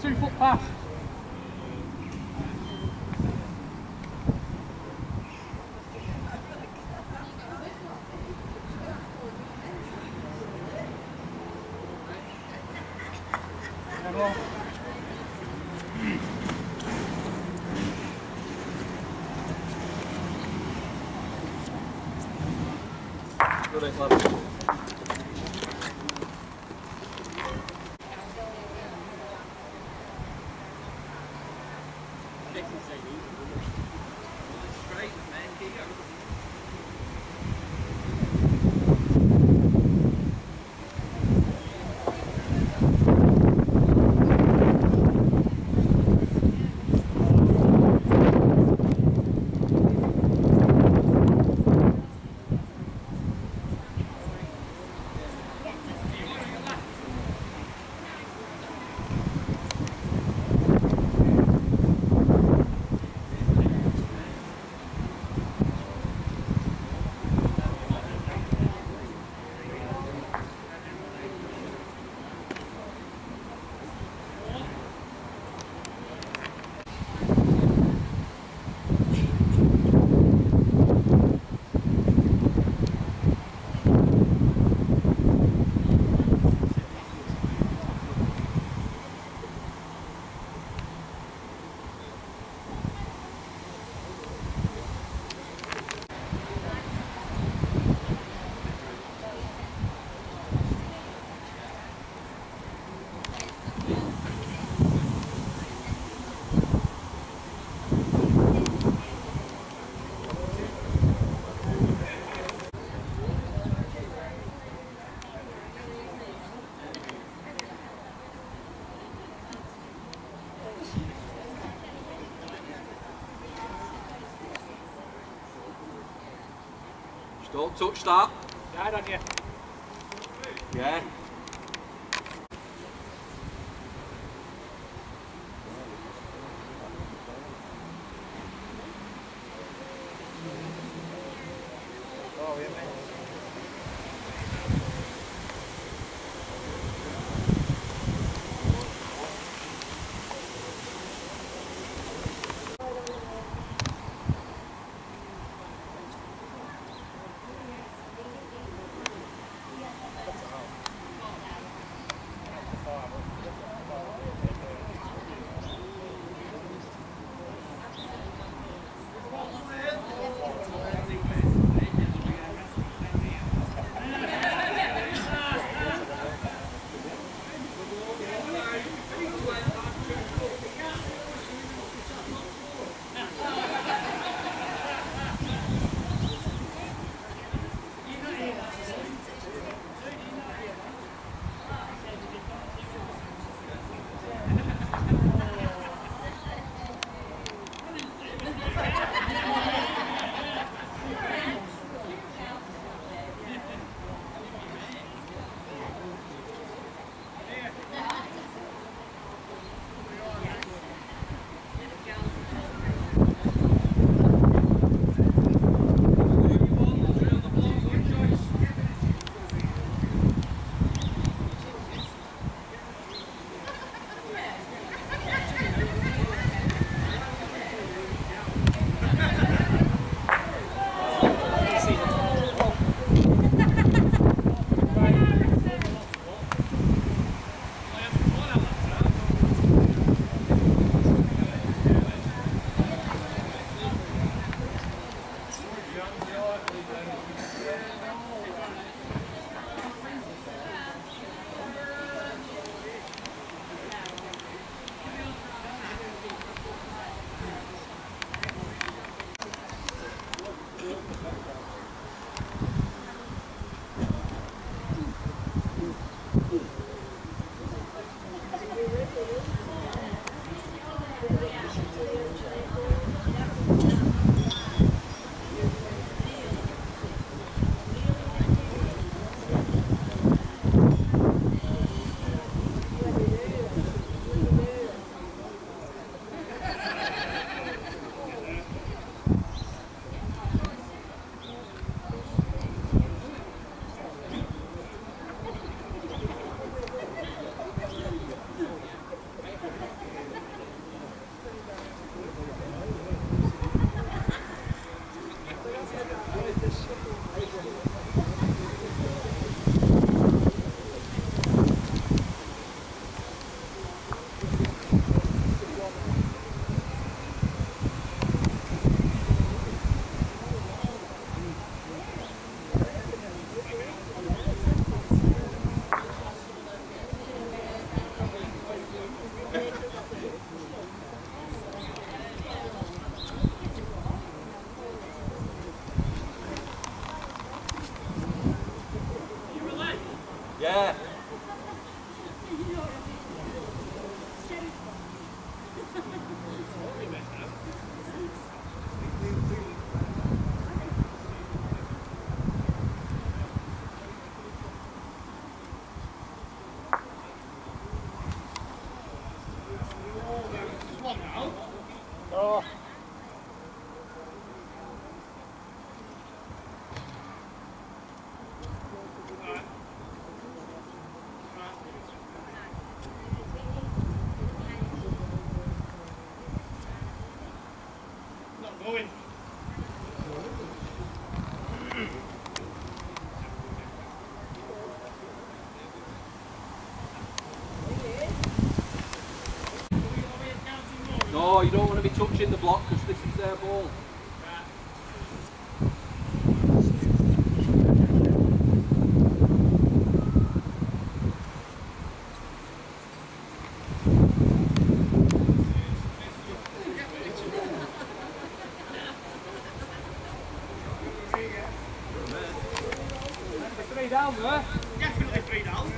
Two foot pass. Go, zurückstehen. Ja, Daniel. Ja. You don't want to be touching the block because this is their ball. Three down there. Definitely three down.